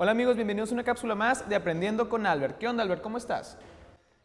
Hola amigos, bienvenidos a una cápsula más de Aprendiendo con Albert. ¿Qué onda Albert? ¿Cómo estás?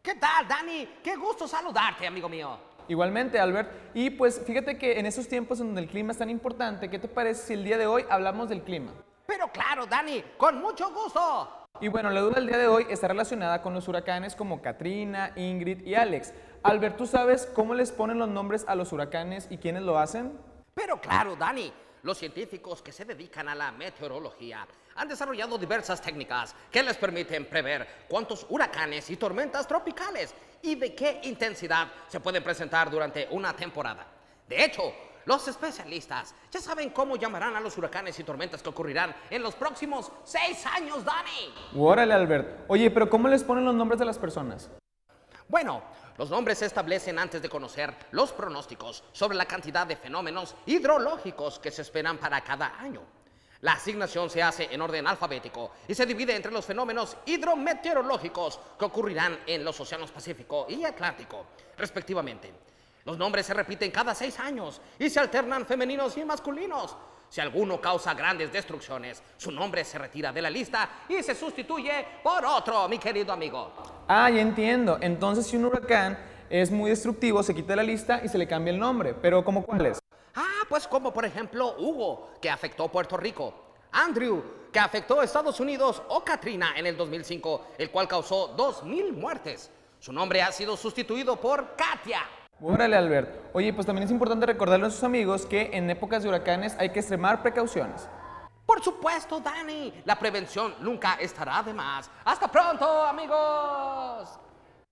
¿Qué tal, Dani? Qué gusto saludarte, amigo mío. Igualmente, Albert. Y pues fíjate que en estos tiempos en donde el clima es tan importante, ¿qué te parece si el día de hoy hablamos del clima? Pero claro, Dani, con mucho gusto. Y bueno, la duda del día de hoy está relacionada con los huracanes como Katrina, Ingrid y Alex. Albert, ¿tú sabes cómo les ponen los nombres a los huracanes y quiénes lo hacen? Pero claro, Dani, los científicos que se dedican a la meteorología han desarrollado diversas técnicas que les permiten prever cuántos huracanes y tormentas tropicales y de qué intensidad se pueden presentar durante una temporada. De hecho, los especialistas ya saben cómo llamarán a los huracanes y tormentas que ocurrirán en los próximos seis años, Dani. Órale, Albert. Oye, pero ¿cómo les ponen los nombres de las personas? Bueno, los nombres se establecen antes de conocer los pronósticos sobre la cantidad de fenómenos hidrológicos que se esperan para cada año. La asignación se hace en orden alfabético y se divide entre los fenómenos hidrometeorológicos que ocurrirán en los océanos Pacífico y Atlántico, respectivamente. Los nombres se repiten cada seis años y se alternan femeninos y masculinos. Si alguno causa grandes destrucciones, su nombre se retira de la lista y se sustituye por otro, mi querido amigo. Ah, ya entiendo. Entonces, si un huracán es muy destructivo, se quita de la lista y se le cambia el nombre. Pero, ¿cómo cuáles? Ah, pues como por ejemplo Hugo, que afectó Puerto Rico. Andrew, que afectó Estados Unidos. O Katrina en el 2005, el cual causó 2.000 muertes. Su nombre ha sido sustituido por Katia. Órale, Albert. Oye, pues también es importante recordarle a sus amigos que en épocas de huracanes hay que extremar precauciones. Por supuesto, Dani. La prevención nunca estará de más. Hasta pronto, amigos.